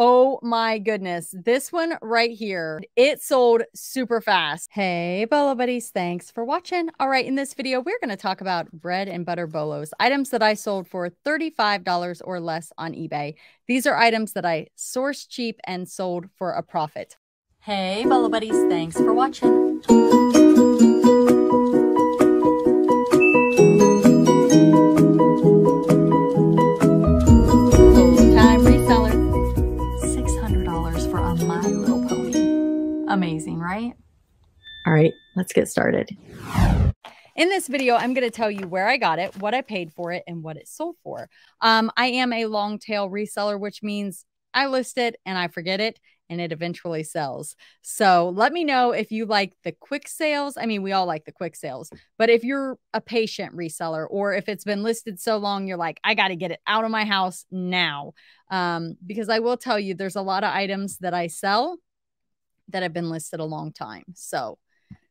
Oh my goodness. This one right here, it sold super fast. Hey, Bolo buddies, thanks for watching. All right, in this video, we're going to talk about bread and butter bolos, items that I sold for $35 or less on eBay. These are items that I sourced cheap and sold for a profit. Hey, Bolo buddies, thanks for watching. All right, let's get started. In this video, I'm going to tell you where I got it, what I paid for it, and what it sold for. Um, I am a long tail reseller, which means I list it and I forget it and it eventually sells. So let me know if you like the quick sales. I mean, we all like the quick sales, but if you're a patient reseller or if it's been listed so long, you're like, I got to get it out of my house now. Um, because I will tell you, there's a lot of items that I sell that have been listed a long time. So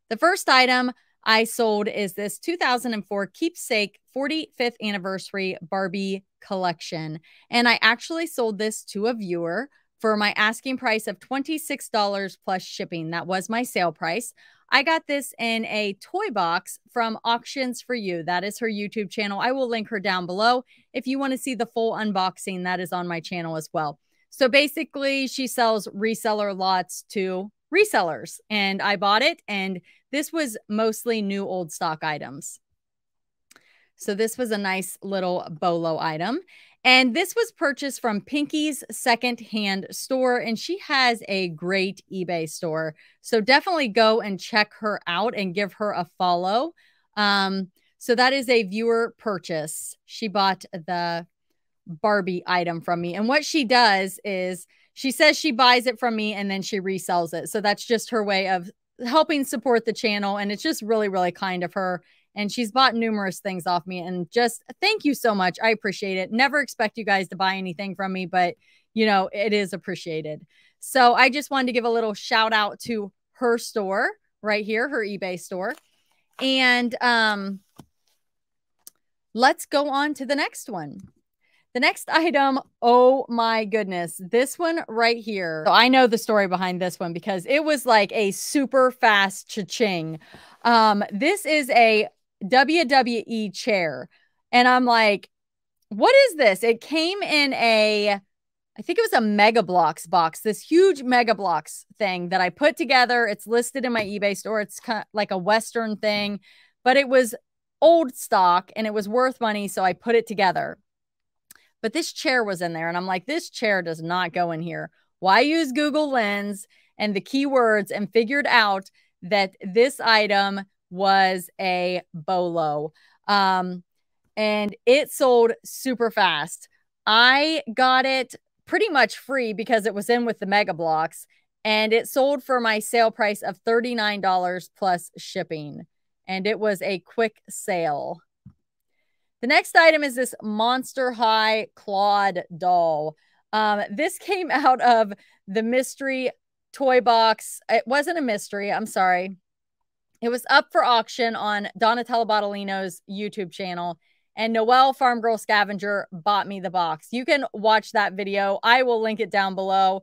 the first item I sold is this 2004 Keepsake 45th anniversary Barbie collection. And I actually sold this to a viewer for my asking price of $26 plus shipping. That was my sale price. I got this in a toy box from Auctions for You. That is her YouTube channel. I will link her down below. If you want to see the full unboxing, that is on my channel as well. So basically, she sells reseller lots to resellers, and I bought it. And this was mostly new old stock items. So this was a nice little bolo item. And this was purchased from Pinky's secondhand store, and she has a great eBay store. So definitely go and check her out and give her a follow. Um, so that is a viewer purchase. She bought the Barbie item from me. And what she does is she says she buys it from me and then she resells it. So that's just her way of helping support the channel. And it's just really, really kind of her. And she's bought numerous things off me. And just thank you so much. I appreciate it. Never expect you guys to buy anything from me, but you know, it is appreciated. So I just wanted to give a little shout out to her store right here, her eBay store. And um, let's go on to the next one. The next item, oh my goodness, this one right here. So I know the story behind this one because it was like a super fast cha-ching. Um, this is a WWE chair. And I'm like, what is this? It came in a, I think it was a Mega Bloks box, this huge Mega Bloks thing that I put together. It's listed in my eBay store. It's kind of like a Western thing, but it was old stock and it was worth money. So I put it together. But this chair was in there. And I'm like, this chair does not go in here. Why use Google Lens and the keywords and figured out that this item was a bolo. Um, and it sold super fast. I got it pretty much free because it was in with the Mega Bloks and it sold for my sale price of $39 plus shipping. And it was a quick sale. The next item is this Monster High Clawd doll. Um, this came out of the mystery toy box. It wasn't a mystery. I'm sorry. It was up for auction on Donatella Bottolino's YouTube channel. And Noelle Farm Girl Scavenger bought me the box. You can watch that video. I will link it down below.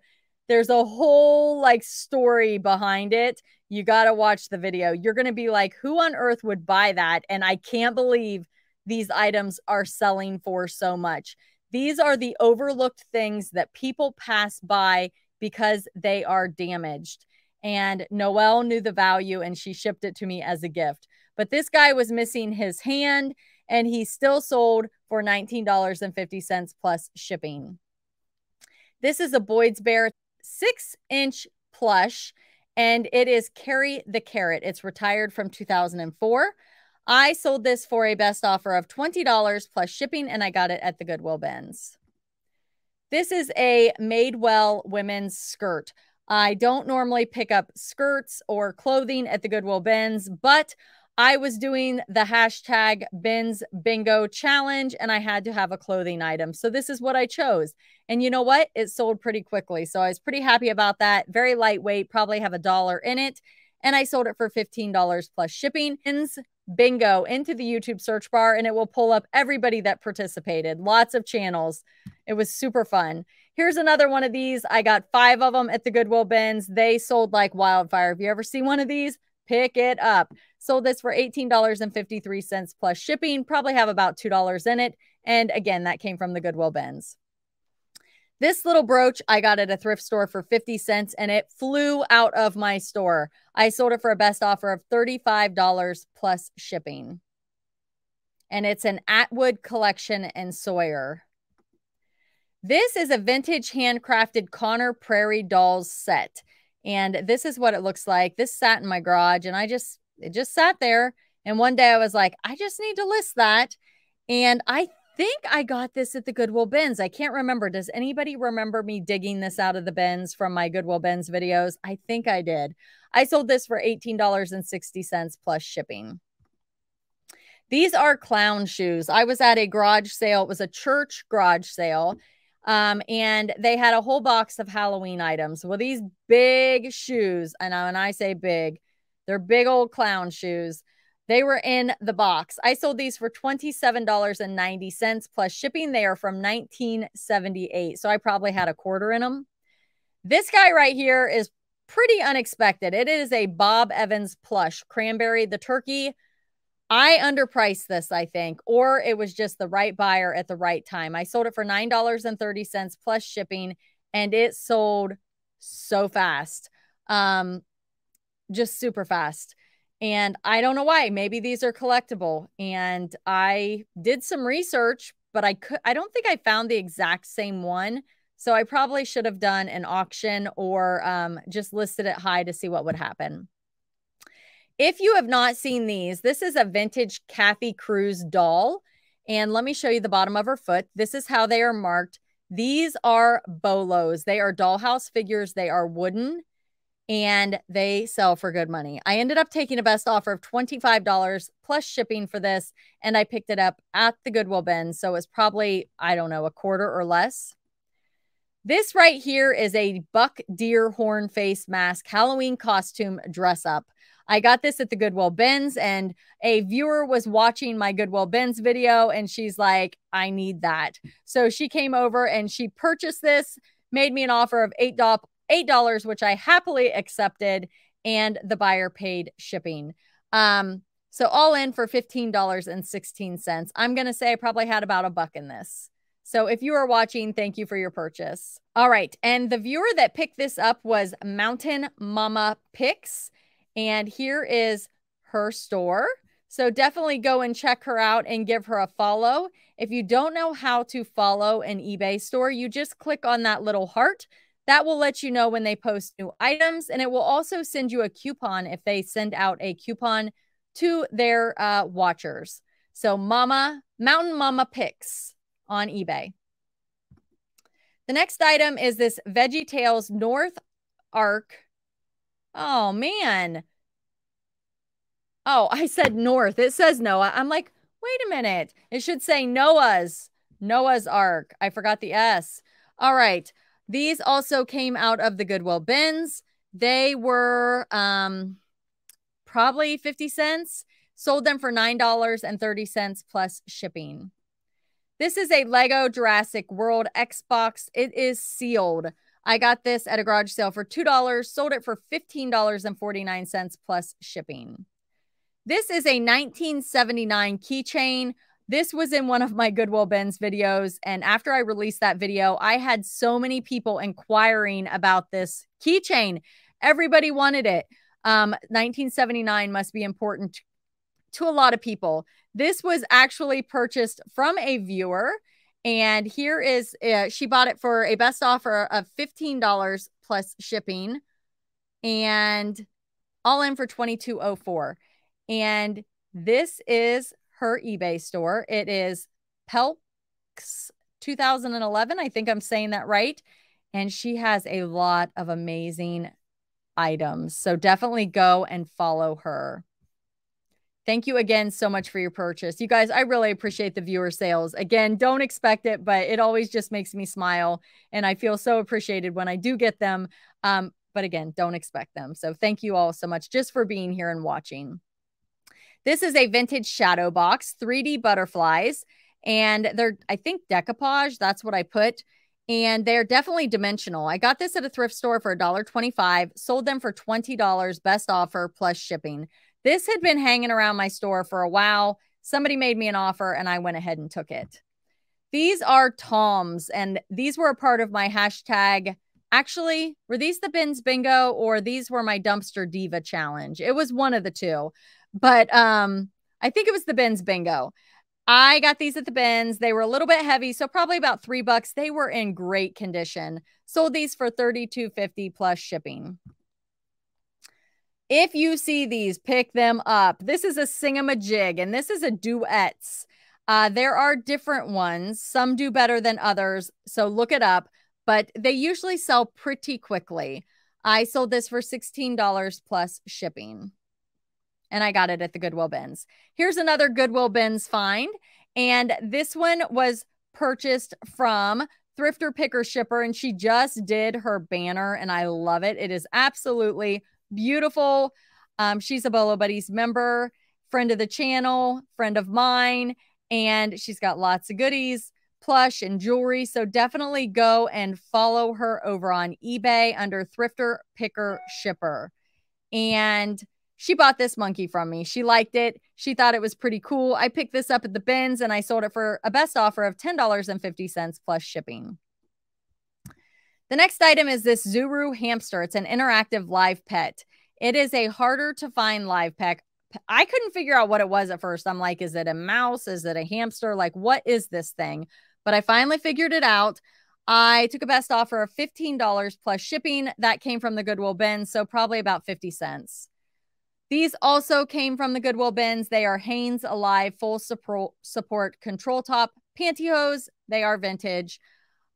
There's a whole like story behind it. You got to watch the video. You're going to be like, who on earth would buy that? And I can't believe these items are selling for so much. These are the overlooked things that people pass by because they are damaged. And Noelle knew the value and she shipped it to me as a gift. But this guy was missing his hand and he still sold for $19.50 plus shipping. This is a Boyd's Bear six inch plush and it is Carrie the Carrot. It's retired from 2004. I sold this for a best offer of $20 plus shipping, and I got it at the Goodwill bins. This is a Madewell women's skirt. I don't normally pick up skirts or clothing at the Goodwill bins, but I was doing the hashtag bins bingo challenge and I had to have a clothing item. So this is what I chose. And you know what? It sold pretty quickly. So I was pretty happy about that. Very lightweight, probably have a dollar in it. And I sold it for $15 plus shipping. Bins bingo into the YouTube search bar and it will pull up everybody that participated. Lots of channels. It was super fun. Here's another one of these. I got five of them at the Goodwill bins. They sold like wildfire. If you ever see one of these, pick it up. Sold this for $18.53 plus shipping. Probably have about $2 in it. And again, that came from the Goodwill bins. This little brooch I got at a thrift store for 50 cents and it flew out of my store. I sold it for a best offer of $35 plus shipping. And it's an Atwood collection and Sawyer. This is a vintage handcrafted Conner Prairie Dolls set. And this is what it looks like. This sat in my garage and I just, it just sat there. And one day I was like, I just need to list that. And I think I got this at the Goodwill bins. I can't remember. Does anybody remember me digging this out of the bins from my Goodwill bins videos? I think I did. I sold this for $18.60 plus shipping. These are clown shoes. I was at a garage sale. It was a church garage sale. Um, and they had a whole box of Halloween items. Well, these big shoes, and when I say big, they're big old clown shoes. They were in the box. I sold these for $27.90 plus shipping. They are from 1978. So I probably had a quarter in them. This guy right here is pretty unexpected. It is a Bob Evans plush cranberry. The turkey, I underpriced this, I think, or it was just the right buyer at the right time. I sold it for $9.30 plus shipping and it sold so fast. Um, just super fast. And I don't know why. Maybe these are collectible. And I did some research, but I could I don't think I found the exact same one. So I probably should have done an auction or um, just listed it high to see what would happen. If you have not seen these, this is a vintage Käthe Kruse doll. And let me show you the bottom of her foot. This is how they are marked. These are bolos. They are dollhouse figures. They are wooden and they sell for good money. I ended up taking a best offer of $25 plus shipping for this, and I picked it up at the Goodwill bin. So it's probably, I don't know, a quarter or less. This right here is a buck deer horn face mask Halloween costume dress up. I got this at the Goodwill bins, and a viewer was watching my Goodwill bins video, and she's like, I need that. So she came over and she purchased this, made me an offer of $8 $8, which I happily accepted, and the buyer paid shipping. Um, so all in for $15.16. I'm going to say I probably had about a buck in this. So if you are watching, thank you for your purchase. All right. And the viewer that picked this up was Mountain Mama Picks. And here is her store. So definitely go and check her out and give her a follow. If you don't know how to follow an eBay store, you just click on that little heart that will let you know when they post new items, and it will also send you a coupon if they send out a coupon to their uh, watchers. So, Mama, Mountain Mama Picks on eBay. The next item is this Veggie Tales North Ark. Oh, man. Oh, I said North. It says Noah. I'm like, wait a minute. It should say Noah's. Noah's Ark. I forgot the S. All right. These also came out of the Goodwill bins. They were um, probably 50 cents. Sold them for $9.30 plus shipping. This is a Lego Jurassic World Xbox. It is sealed. I got this at a garage sale for $2, sold it for $15.49 plus shipping. This is a 1979 keychain. This was in one of my Goodwill Bins videos. And after I released that video, I had so many people inquiring about this keychain. Everybody wanted it. Um, 1979 must be important to a lot of people. This was actually purchased from a viewer. And here is, uh, she bought it for a best offer of $15 plus shipping and all in for 2204 And this is her eBay store. It is Pelks 2011. I think I'm saying that right. And she has a lot of amazing items. So definitely go and follow her. Thank you again so much for your purchase. You guys, I really appreciate the viewer sales. Again, don't expect it, but it always just makes me smile. And I feel so appreciated when I do get them. Um, but again, don't expect them. So thank you all so much just for being here and watching. This is a vintage shadow box, 3D butterflies, and they're, I think, decoupage. That's what I put. and they're definitely dimensional. I got this at a thrift store for $1.25, sold them for $20, best offer plus shipping. This had been hanging around my store for a while. Somebody made me an offer and I went ahead and took it. These are Toms, and these were a part of my hashtag. Actually, were these the bins bingo or these were my dumpster diva challenge? It was one of the two, but um, I think it was the bins bingo. I got these at the bins. They were a little bit heavy, so probably about three bucks. They were in great condition. Sold these for thirty-two fifty plus shipping. If you see these, pick them up. This is a singamajig, and this is a duets. Uh, there are different ones. Some do better than others, so look it up. But they usually sell pretty quickly. I sold this for $16 plus shipping and I got it at the Goodwill bins. Here's another Goodwill bins find. And this one was purchased from Thrifter Picker Shipper, and she just did her banner, and I love it. It is absolutely beautiful. Um, she's a Bolo Buddies member, friend of the channel, friend of mine, and she's got lots of goodies, plush, and jewelry. So definitely go and follow her over on eBay under Thrifter Picker Shipper. And she bought this monkey from me. She liked it. She thought it was pretty cool. I picked this up at the bins and I sold it for a best offer of $10.50 plus shipping. The next item is this Zuru hamster. It's an interactive live pet. It is a harder to find live pet. I couldn't figure out what it was at first. I'm like, is it a mouse? Is it a hamster? Like, what is this thing? But I finally figured it out. I took a best offer of $15 plus shipping. That came from the Goodwill bin, so probably about 50 cents. These also came from the Goodwill bins. They are Hanes Alive full support control top pantyhose. They are vintage.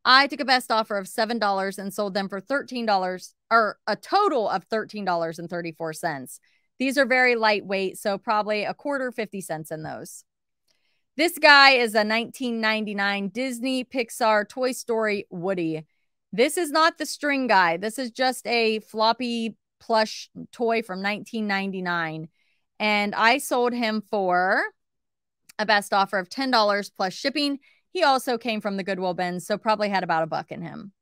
I took a best offer of $7 and sold them for $13 or a total of $13.34. These are very lightweight, so probably a quarter 50 cents in those. This guy is a 1999 Disney Pixar Toy Story Woody. This is not the string guy. This is just a floppy plush toy from 1999 and I sold him for a best offer of $10 plus shipping. He also came from the Goodwill bin, so probably had about a buck in him.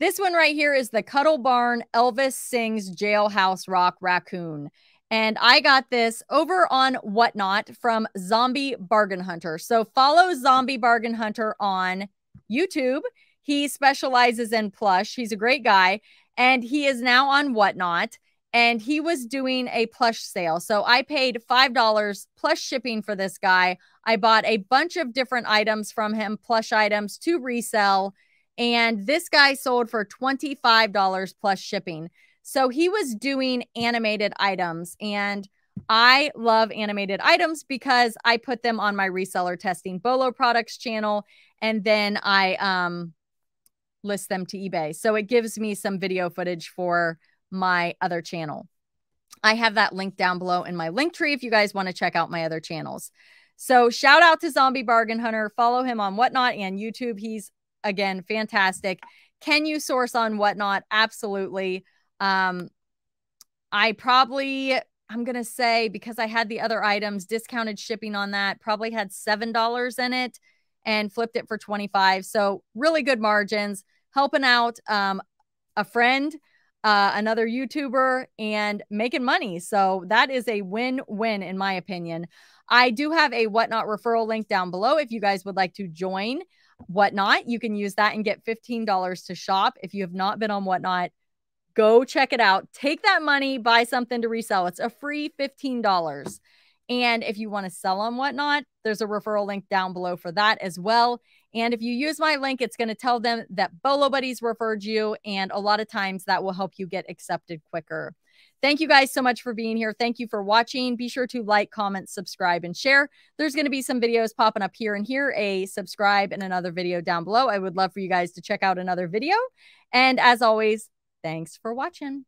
This one right here is the Cuddle Barn Elvis Sings Jailhouse Rock Raccoon. And I got this over on Whatnot from Zombie Bargain Hunter. So follow Zombie Bargain Hunter on YouTube. He specializes in plush. He's a great guy and he is now on Whatnot. And he was doing a plush sale. So I paid $5 plus shipping for this guy. I bought a bunch of different items from him, plush items to resell. And this guy sold for $25 plus shipping. So he was doing animated items. And I love animated items because I put them on my reseller testing Bolo products channel. And then I um list them to eBay. So it gives me some video footage for my other channel. I have that link down below in my Linktree if you guys want to check out my other channels. So shout out to Zombie Bargain Hunter. Follow him on Whatnot and YouTube. He's again fantastic. Can you source on Whatnot? Absolutely. Um, I probably I'm gonna say because I had the other items discounted shipping on that probably had seven dollars in it and flipped it for 25. So really good margins, helping out um, a friend, uh, another YouTuber, and making money. So that is a win-win in my opinion. I do have a Whatnot referral link down below if you guys would like to join Whatnot. You can use that and get $15 to shop. If you have not been on Whatnot, go check it out. Take that money, buy something to resell. It's a free $15. And if you want to sell them, whatnot, there's a referral link down below for that as well. And if you use my link, it's going to tell them that Bolo Buddies referred you. And a lot of times that will help you get accepted quicker. Thank you guys so much for being here. Thank you for watching. Be sure to like, comment, subscribe, and share. There's going to be some videos popping up here and here, a subscribe and another video down below. I would love for you guys to check out another video. And as always, thanks for watching.